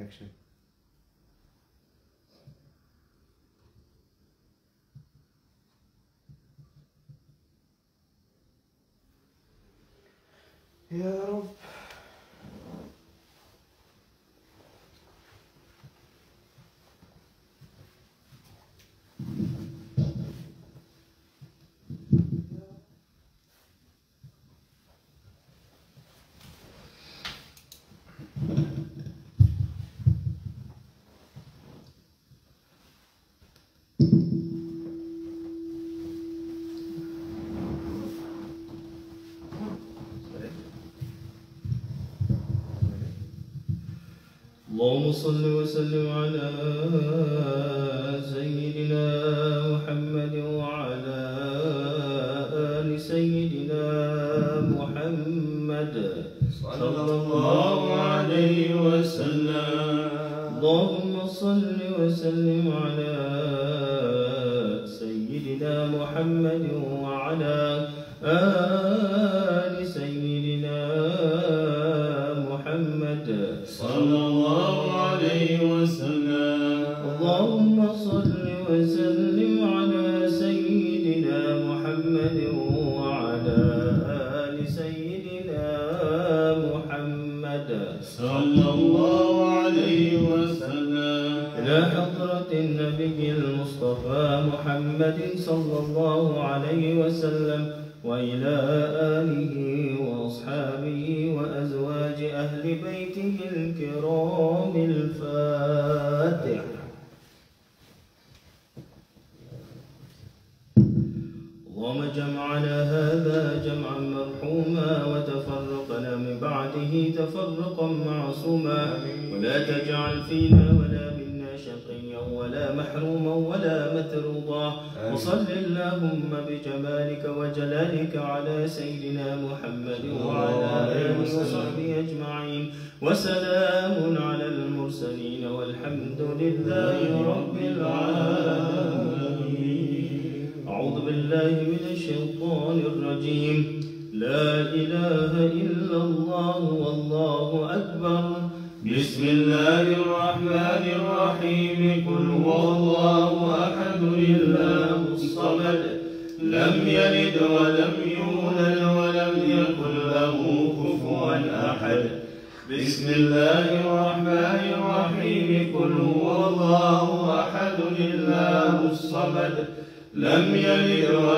actually. اللهم صل وسلم على الرجيم. لا إله إلا الله والله أكبر. بسم الله الرحمن الرحيم. قل هو الله أحد لله الصمد. لم يلد ولم يولد ولم يكن له كفوا أحد. بسم الله الرحمن الرحيم. قل هو الله أحد لله الصمد. لم يلد ولم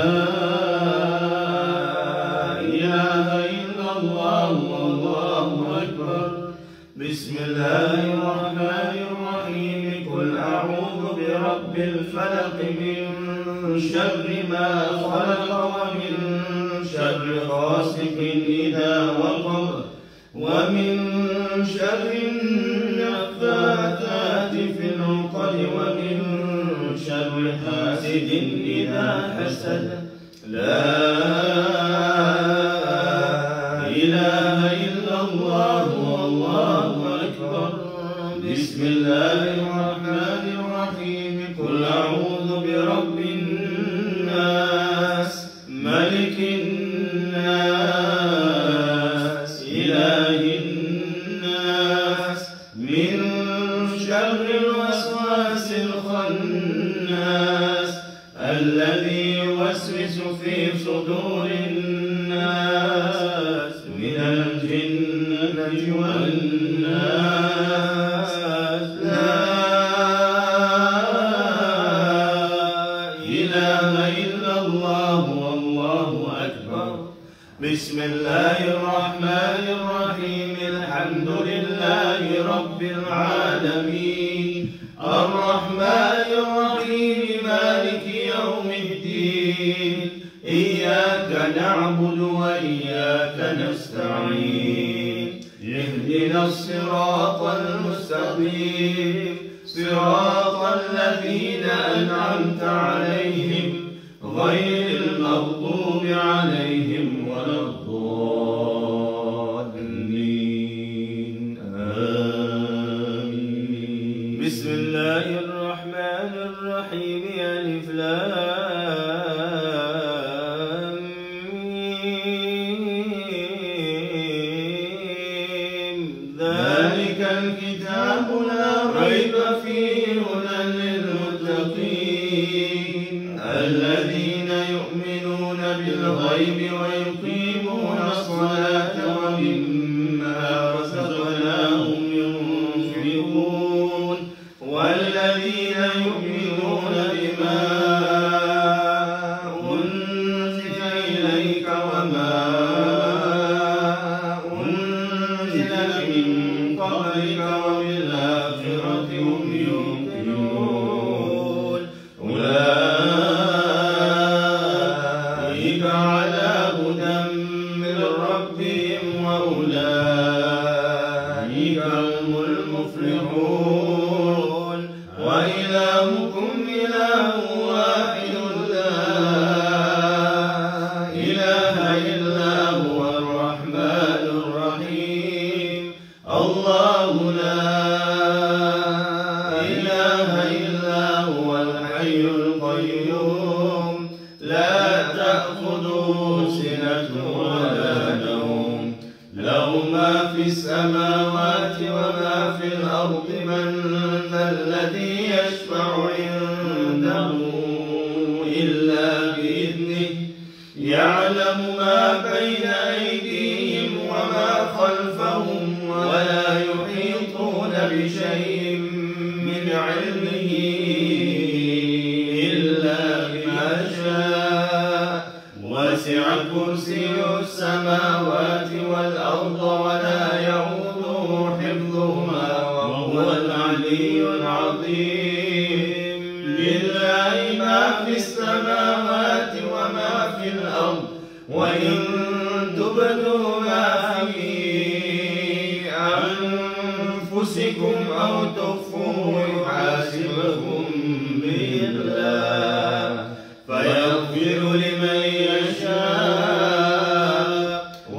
المغضوب عليهم.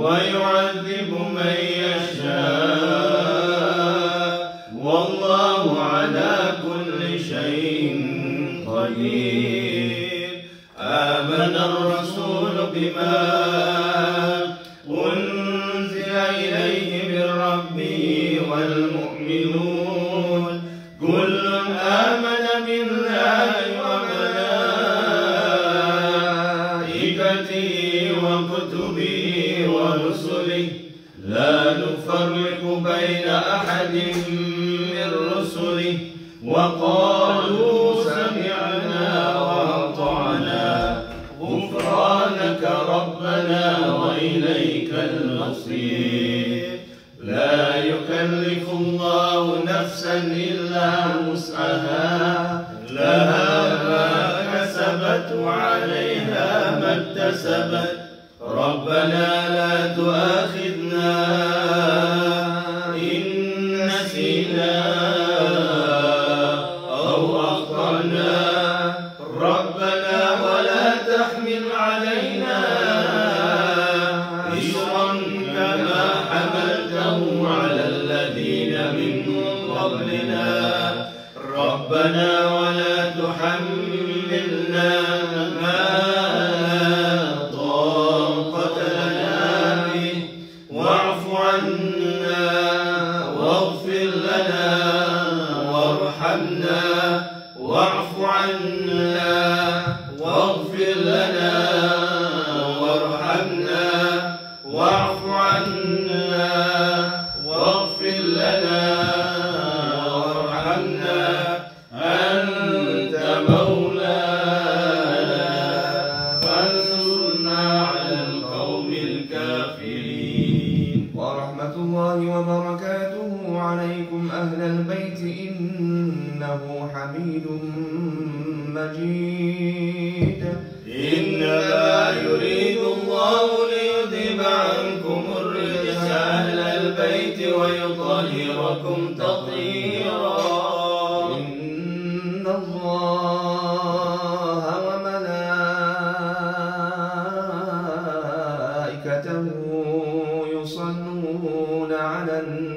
ويعذب من يشاء. والله على كل شيء قدير. آمن الرسول بما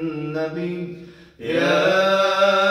النبي. يا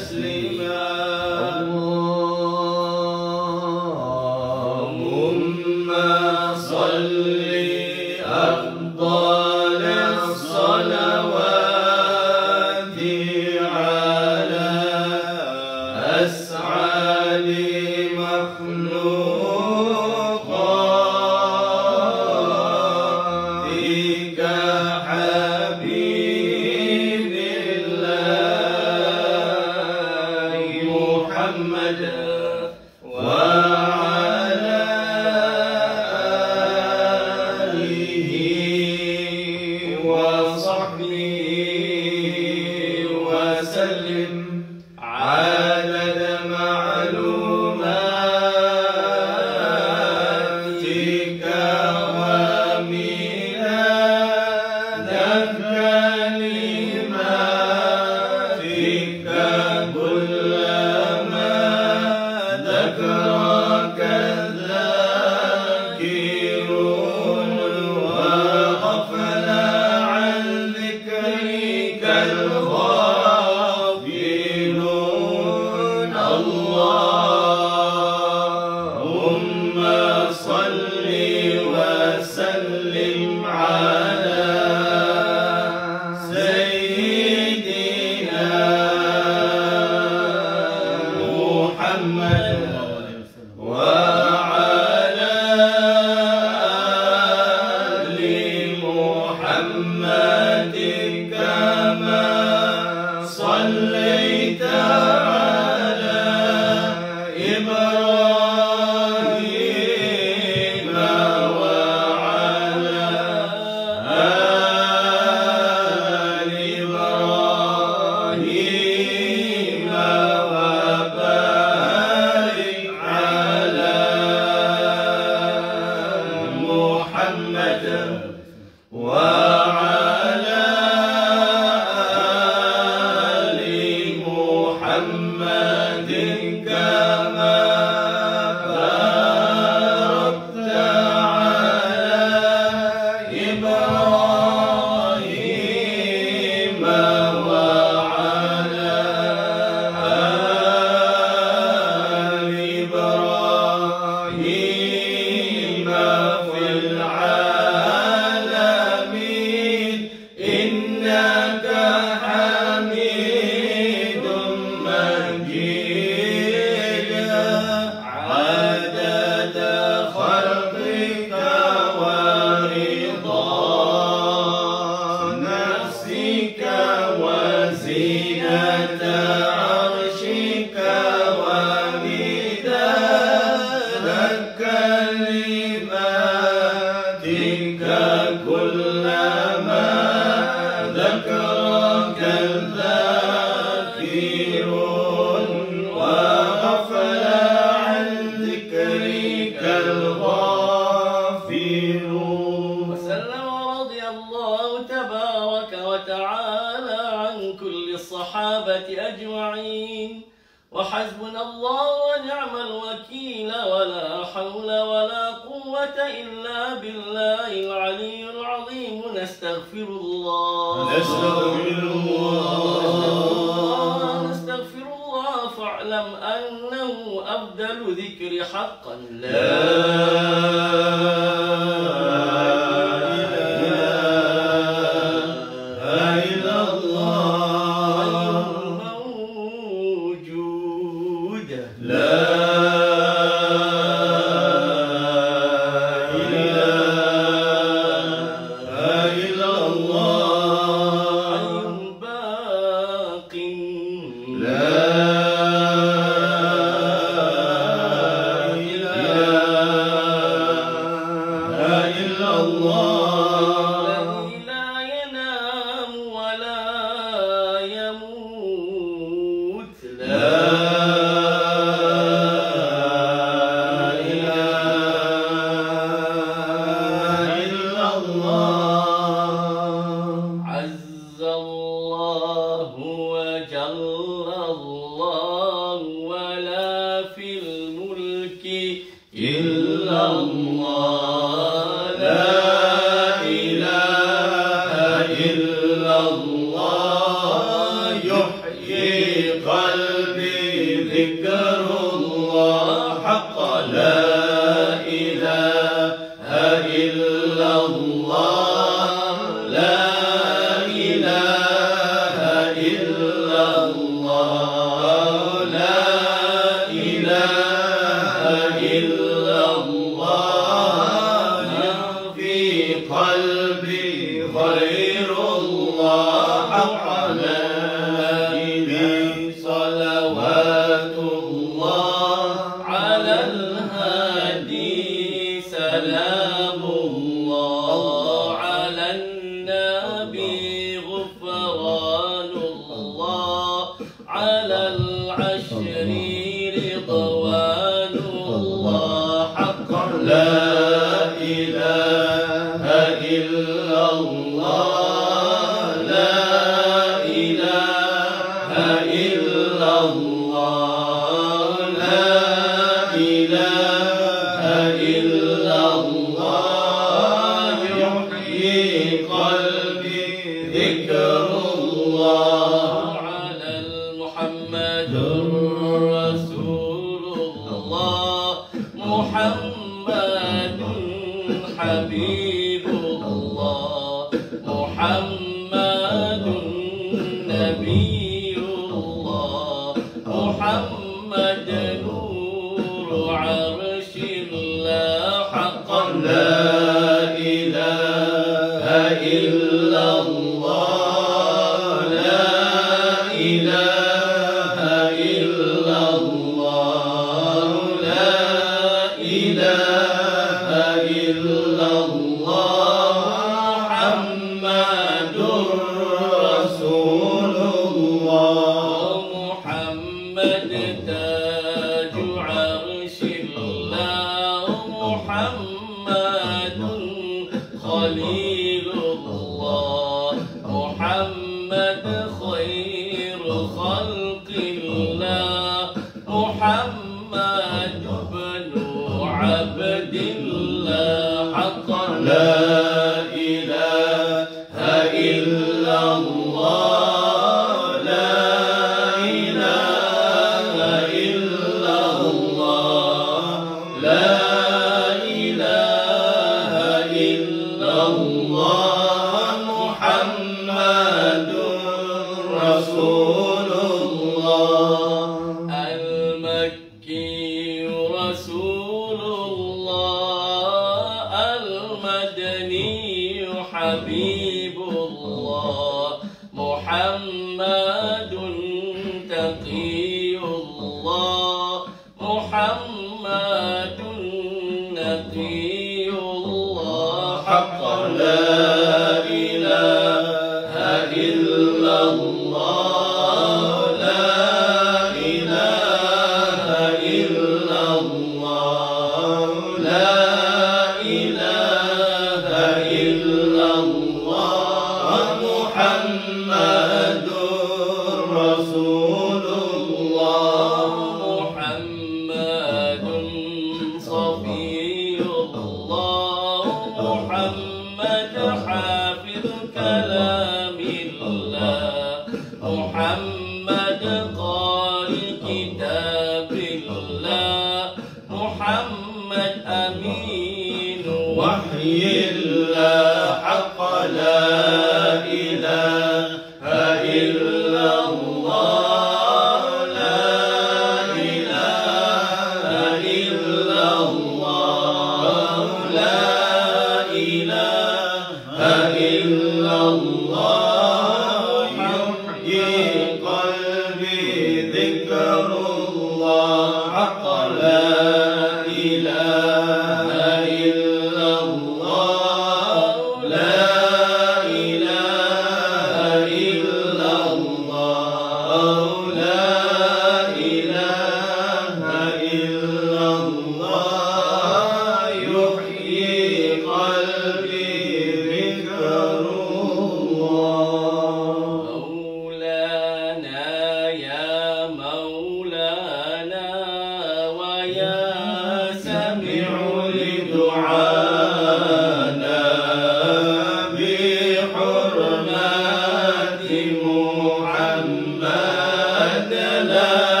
محمد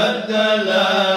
محمد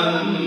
Amen.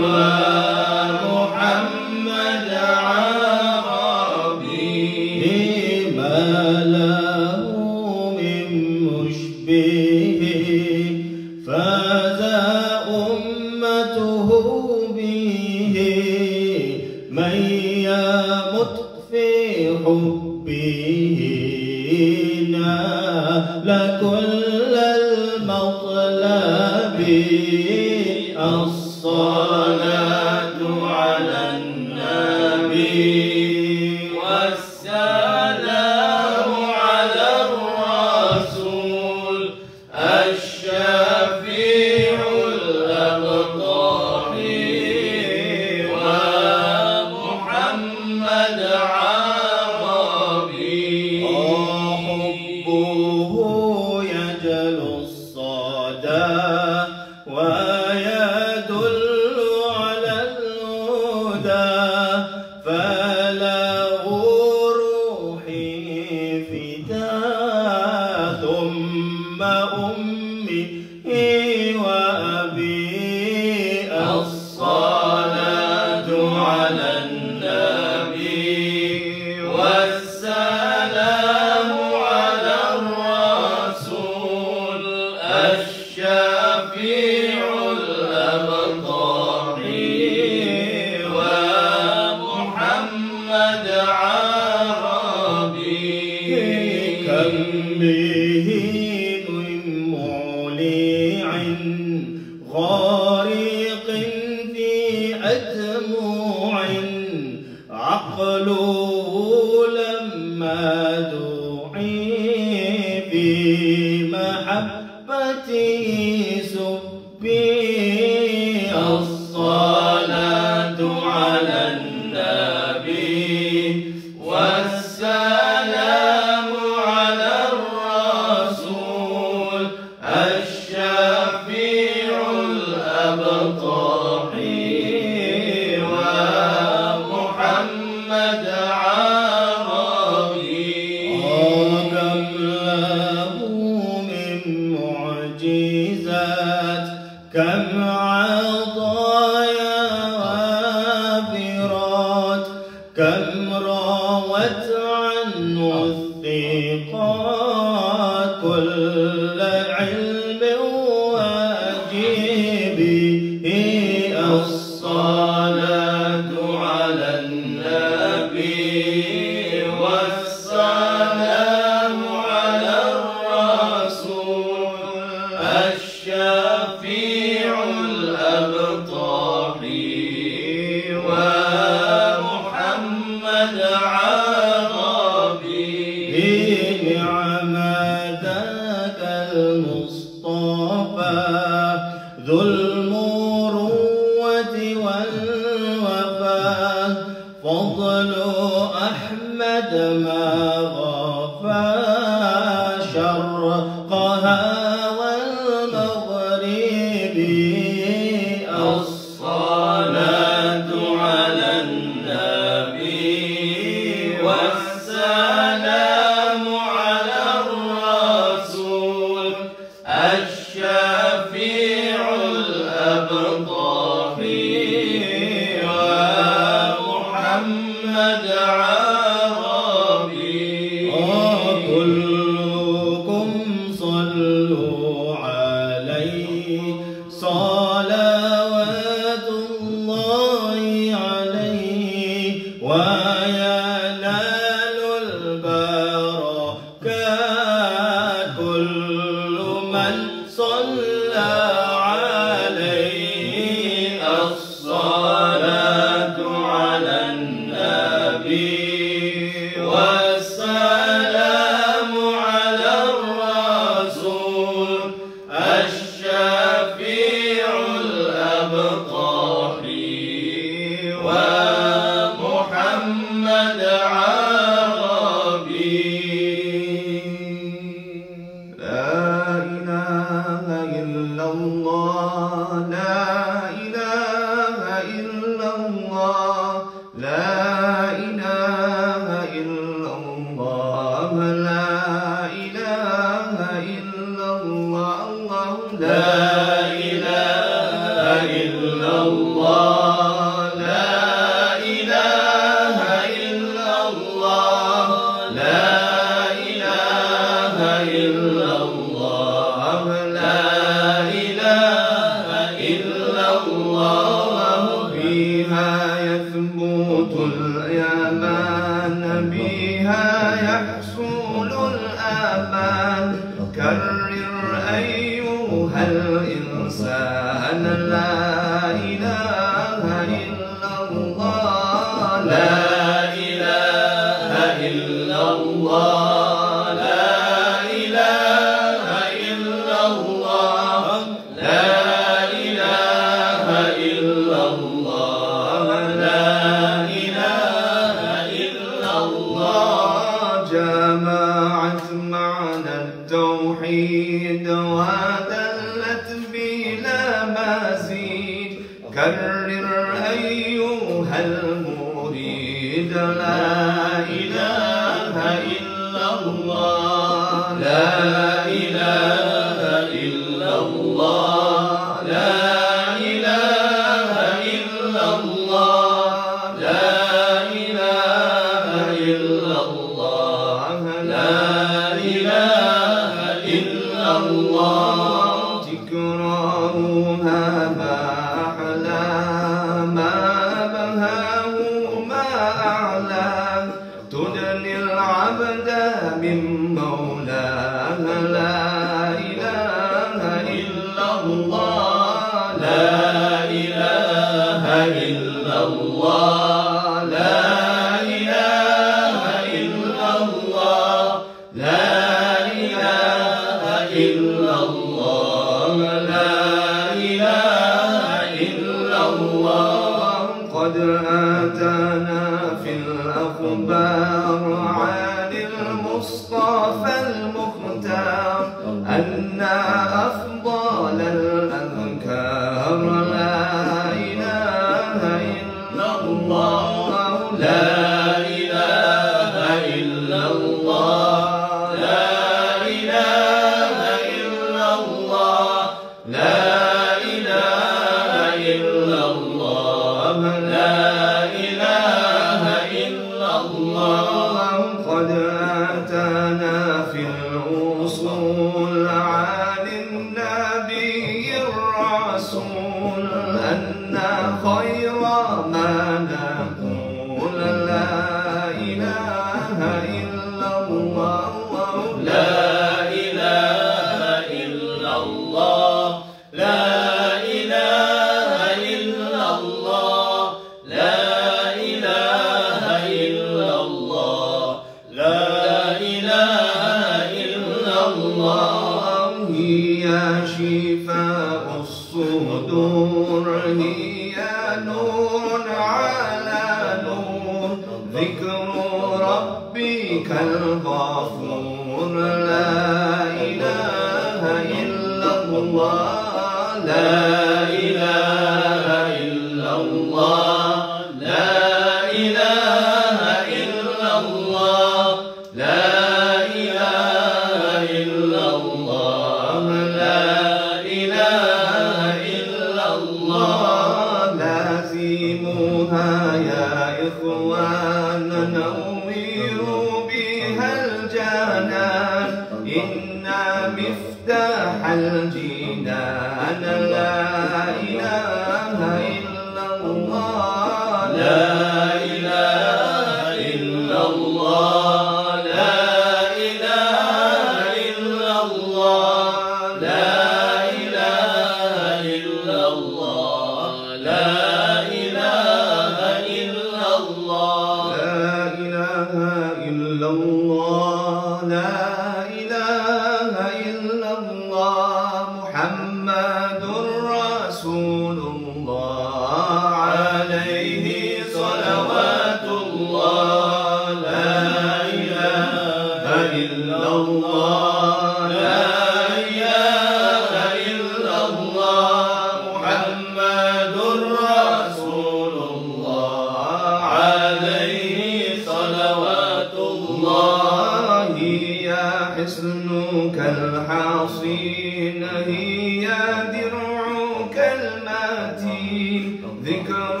ذكر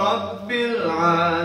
رب العالمين.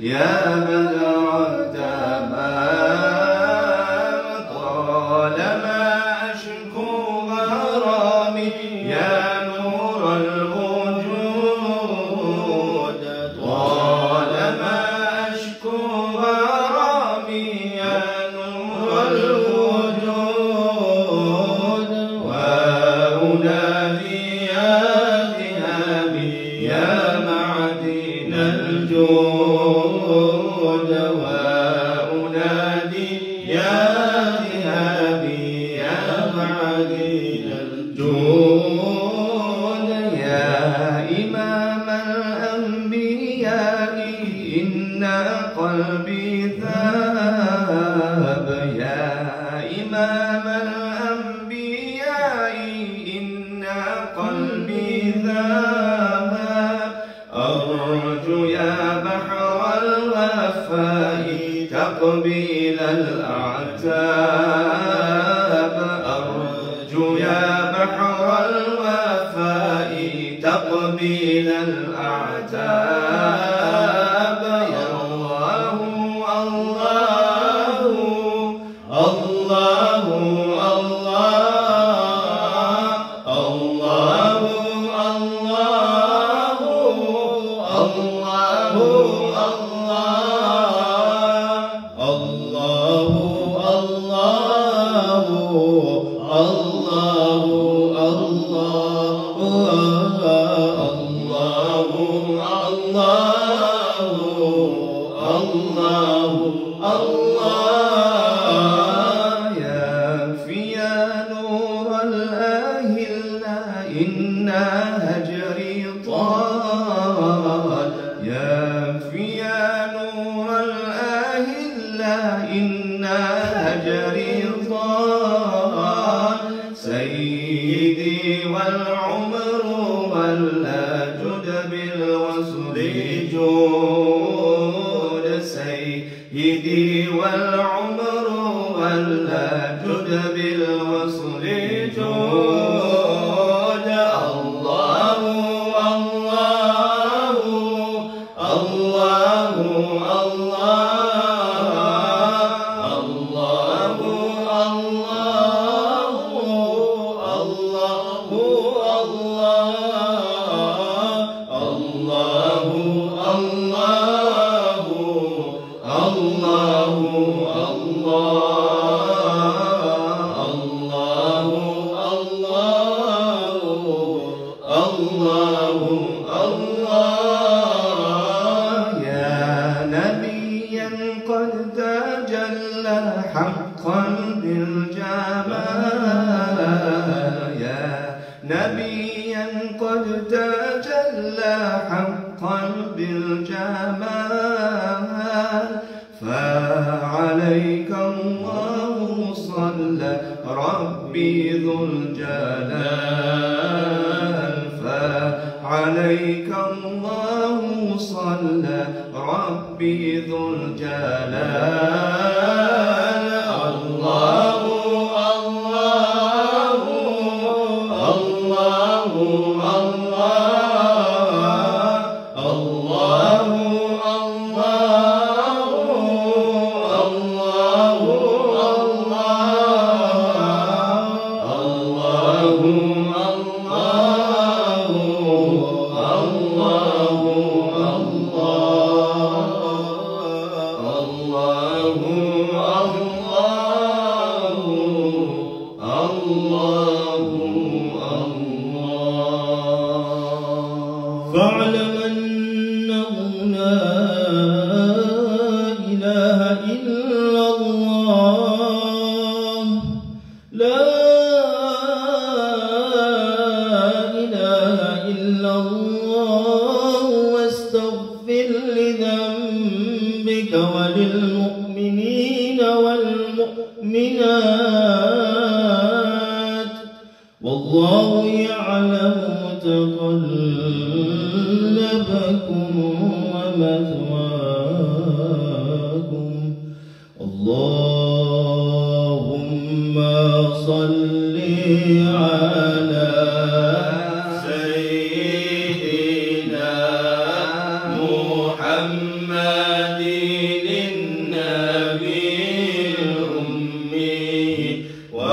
يا بدر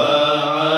على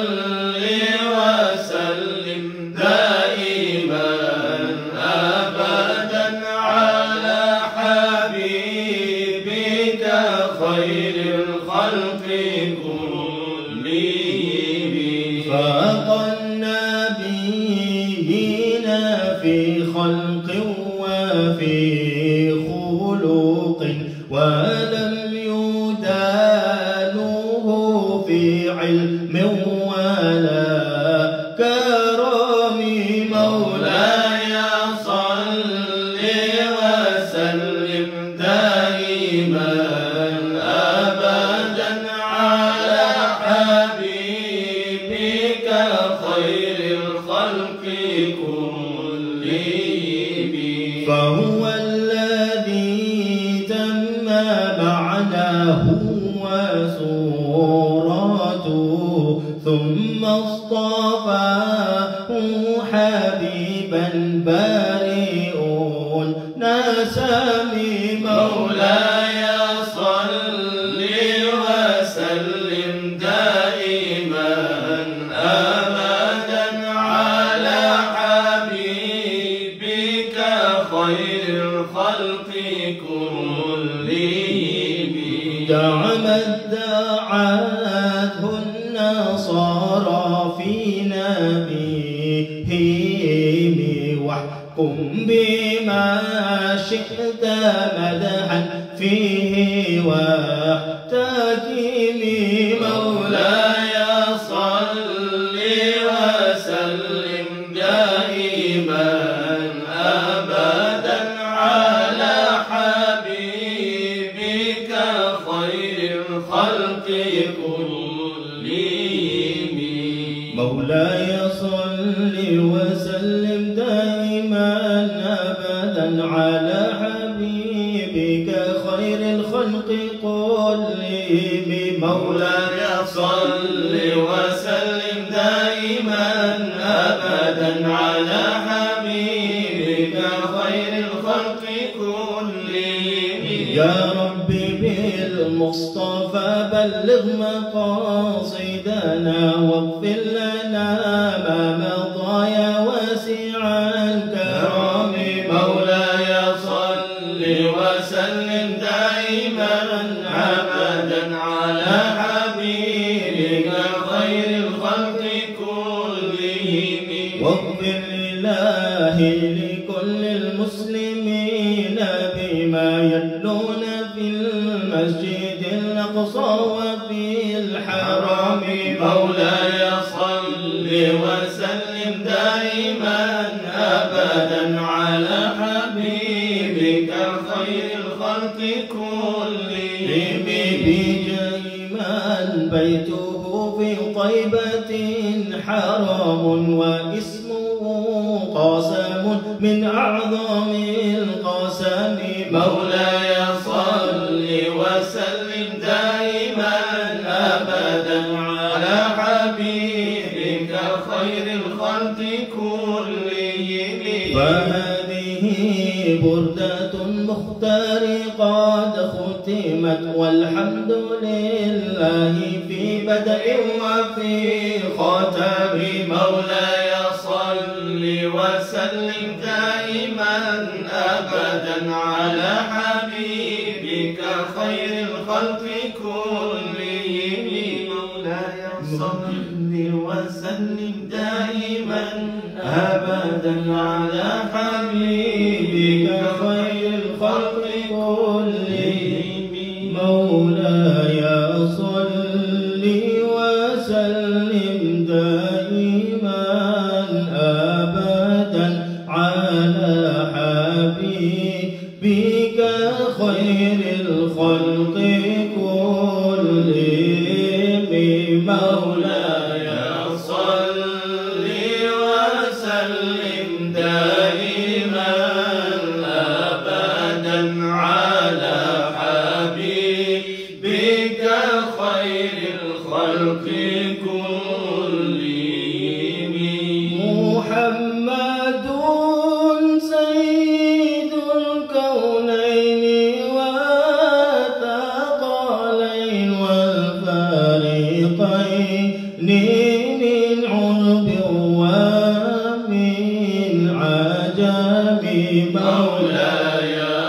صل واسع الكرم مولاي.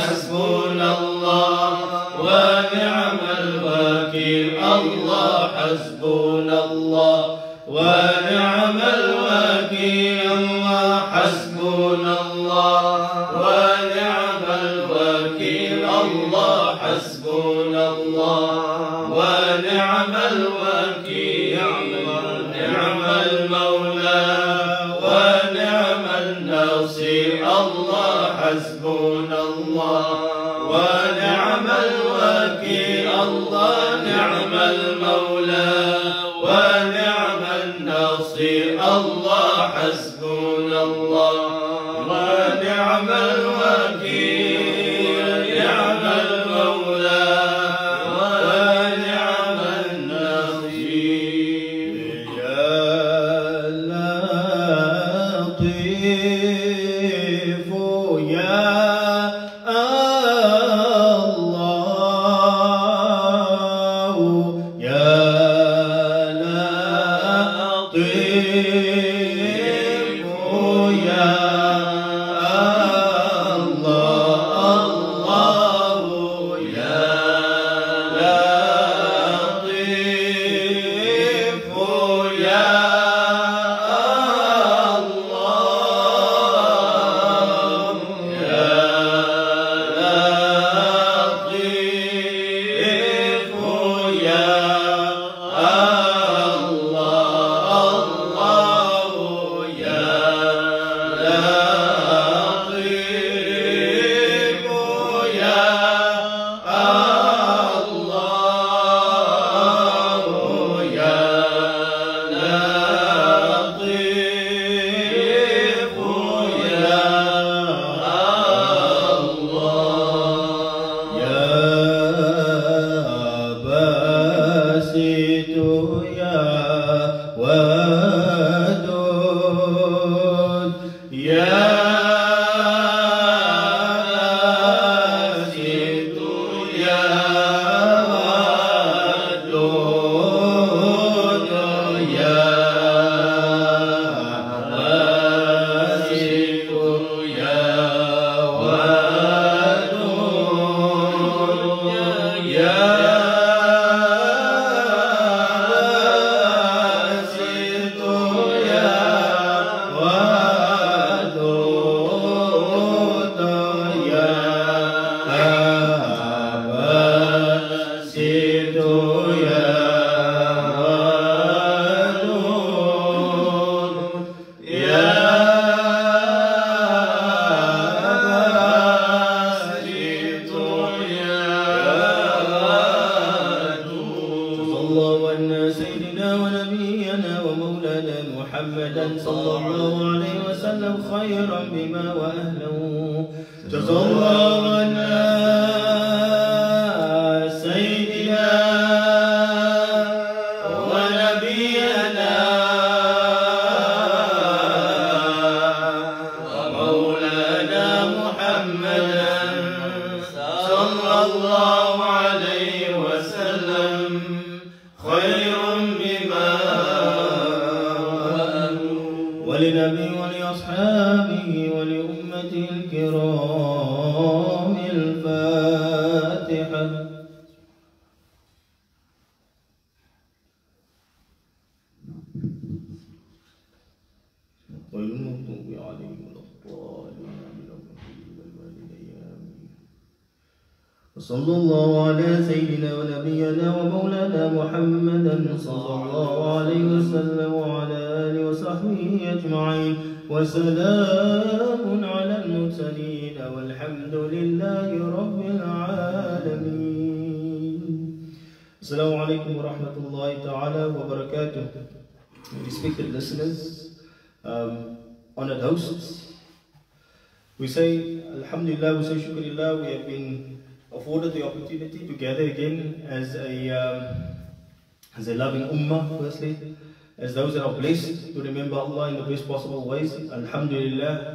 has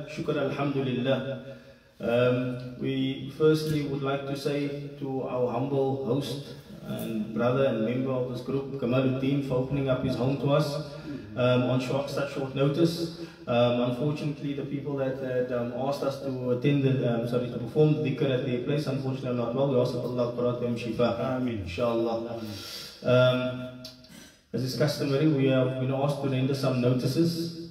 shukr alhamdulillah. Um, we firstly would like to say to our humble host and brother and member of this group, Kamaluddin, for opening up his home to us um, on short, such short notice. Um, unfortunately, the people that had um, asked us to attend, the, um, sorry, to perform the dhikr at their place, unfortunately, are not well. We ask that Allah grant them shifa. Ameen. Inshallah. Um, as is customary, we have been asked to render some notices.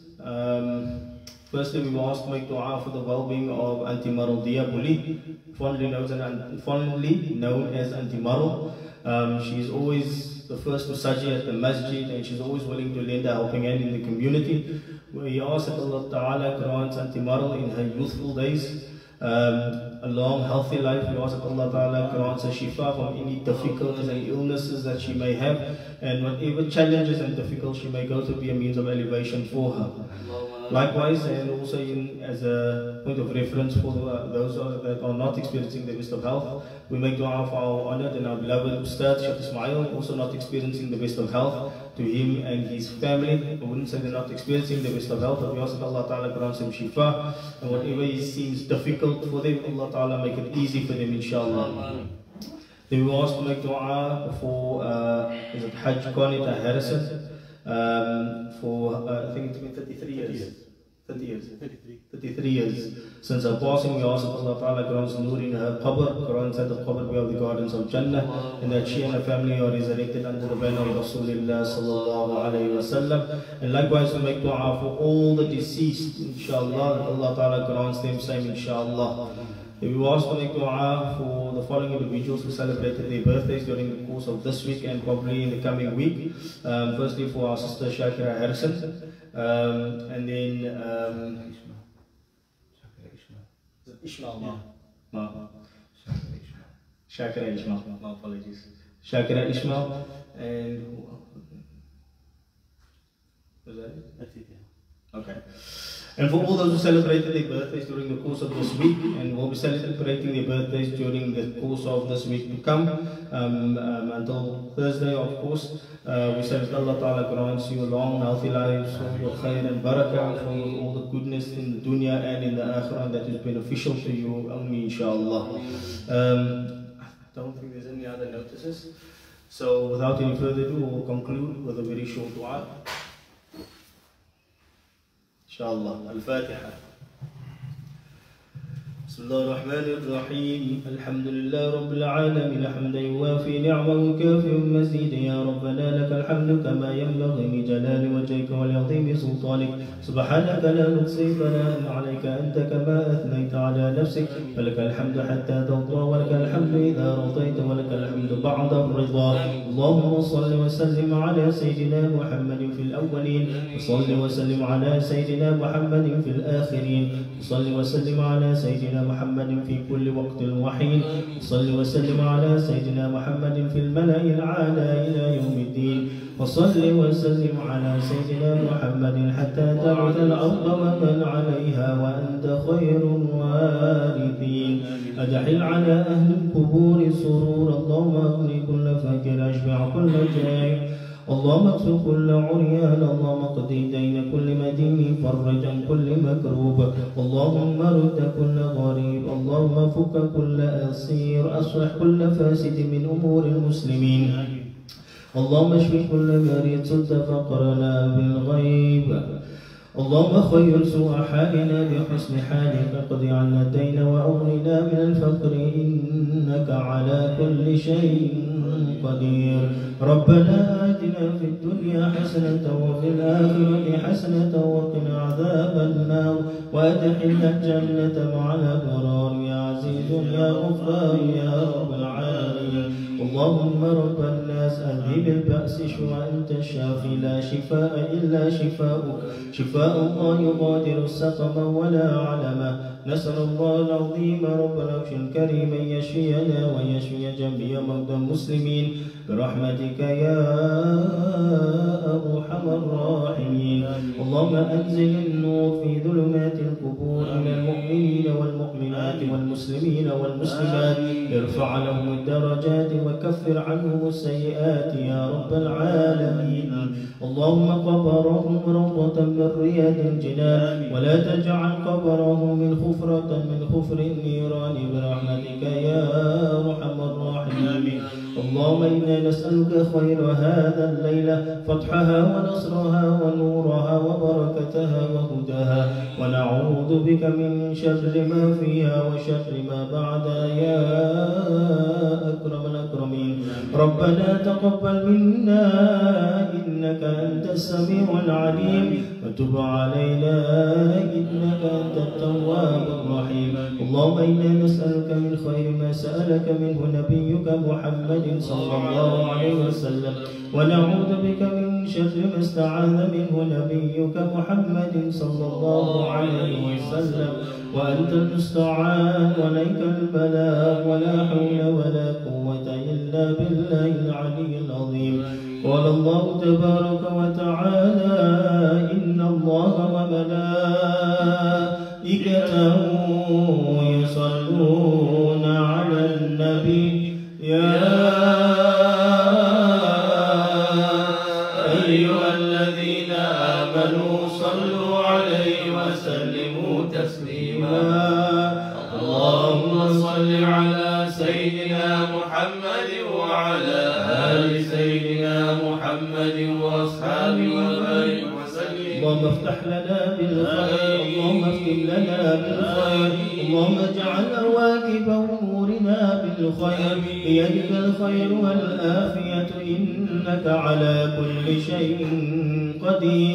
Firstly, we to make dua for the well-being of Auntie Marudia Buli, fondly known as, fondly known as Auntie Maru. Um, she's always the first to sajid at the masjid and she's always willing to lend a helping hand in the community. We ask that Allah Ta'ala grants Auntie Maru in her youthful days um, a long, healthy life. We ask that Allah Ta'ala grants her shifa from any difficulties and illnesses that she may have, and whatever challenges and difficulties she may go through be a means of elevation for her. Likewise, and also in, as a point of reference for those are, that are not experiencing the best of health, we make dua for our honored and our beloved Ustad Sheikh Ismail, also not experiencing the best of health, to him and his family. I wouldn't say they're not experiencing the best of health, but we ask Allah Ta'ala grants them shifa, and whatever seems difficult for them, Allah Ta'ala make it easy for them, inshallah. Then we also make dua for, uh, Hajj Qanita Harrison, um, for, uh, I think it's been 33 years. 30 years. 33 years. Since her passing, we ask Allah Ta'ala grants nur in her qabr, grants that the qabr of the gardens of Jannah, and that she and her family are resurrected under the banner of Rasulullah Sallallahu Alaihi Wasallam. And likewise, we make dua for all the deceased, inshallah, that Allah Ta'ala grants them same, inshallah. We will also make dua for the following individuals who celebrated their birthdays during the course of this week and probably in the coming week. Um, firstly, for our sister Shakira Harrison, um, and then um, Ishmael. Ma. Ma. Shakira Ishmael. My apologies. Shakira Ishmael and was that it? That's it, yeah. Okay. And for all those who celebrated their birthdays during the course of this week and will be celebrating their birthdays during the course of this week to come um, um, until Thursday, of course, uh, we say that Allah Ta'ala grants you long, healthy for your khair and barakah, for all the goodness in the dunya and in the akhirah that is beneficial to you only, inshallah. Um, I don't think there's any other notices. So without any further ado, we'll conclude with a very short dua. شاء الله. الفاتحة. بسم الله الرحمن الرحيم. الحمد لله رب العالمين. حمدا يوافي نعمه ويكافئ مزيد. يا ربنا لك الحمد كما ينبغي لجلال وجهك ولعظيم سلطانك. سبحانك لا نحصي ثناء عليك. أنت كما أثنيت على نفسك. فلك الحمد حتى ترضى ولك الحمد إذا رضيت ولك الحمد بعد الرضا. اللهم صل وسلم على سيدنا محمد في الأولين. وصل وسلم على سيدنا محمد في الآخرين. صل وسلم على سيدنا محمد في كل وقت وحين. صل وسلم على سيدنا محمد في الملأ العالى إلى يوم الدين. وصل وسلم على سيدنا محمد حتى تعود الأرض ومن عليها وأنت خير الوارثين. أدخل على أهل القبور سرور اللهم أغني كل فقير أشبع كل جائع اللهم اكفر كل عريان اللهم اقضي دين كل مدين فرج كل مكروب. اللهم رد كل غريب اللهم فك كل أسير أصلح كل فاسد من أمور المسلمين. اللهم اشف كل مريض سد فقرنا بالغيب. اللهم خير سوء حالنا بحسن حالك اقض عنا الدين وأغننا من الفقر إنك على كل شيء قدير. ربنا آتنا في الدنيا حسنة وفي الآخرة حسنة وقنا عذاب النار. وأدخلنا الجنة مع الأبرار. يا عزيز يا غفار يا رب العالمين. اللهم رب الناس أذهب البأس اشف أنت الشافي لا شفاء إلا شفاؤك. شفاء الله يغادر السقم ولا علما نسأل الله العظيم رب العرش الكريم أن يشفينا ويشفي جميع موتى المسلمين. برحمتك يا أرحم الراحمين. اللهم أنزل النور في ظلمات القبور من المؤمنين والمؤمنات والمسلمين والمسلمات. ارفع لهم الدرجات وكفر عنهم السيئات يا رب العالمين. اللهم قبرهم روضة من رياض الجنان. ولا تجعل قبره من خفرة من خفر النيران. برحمتك يا أرحم الراحمين. اللهم إنا نسألك خير هذا الليلة فتحها ونصرها ونورها وبركتها وهداها. ونعوذ بك من شر ما فيها وشر ما بعدها. يا ربنا تقبل منا إنك أنت السميع العليم وتب علينا إنك أنت التواب الرحيم. اللهم إنا نسألك من خير ما سألك منه نبيك محمد صلى الله عليه وسلم. ونعوذ بك من شر ما استعاذ منه نبيك محمد صلى الله عليه وسلم. وأنت المستعان وليك البلاغ ولا حول ولا قوة إلا بالله العلي العظيم. قال الله تبارك وتعالى إن الله وملائكته إنك على كل شيء قدير.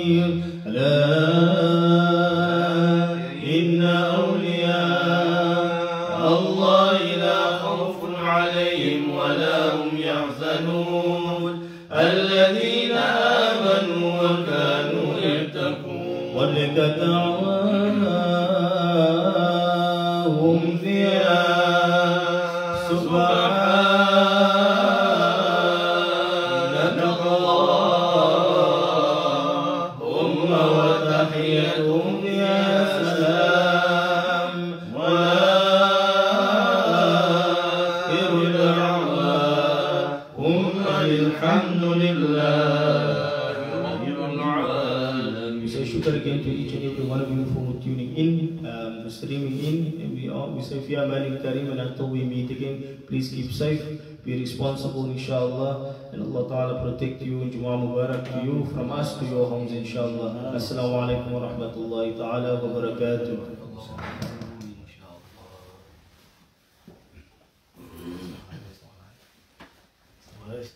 Allah protect you Jumu'ah Mubarak to you from us to your homes inshallah. Assalamu alaikum wa rahmatullahi ta'ala wa barakatuh.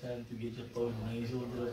Time to get your phone. He's all the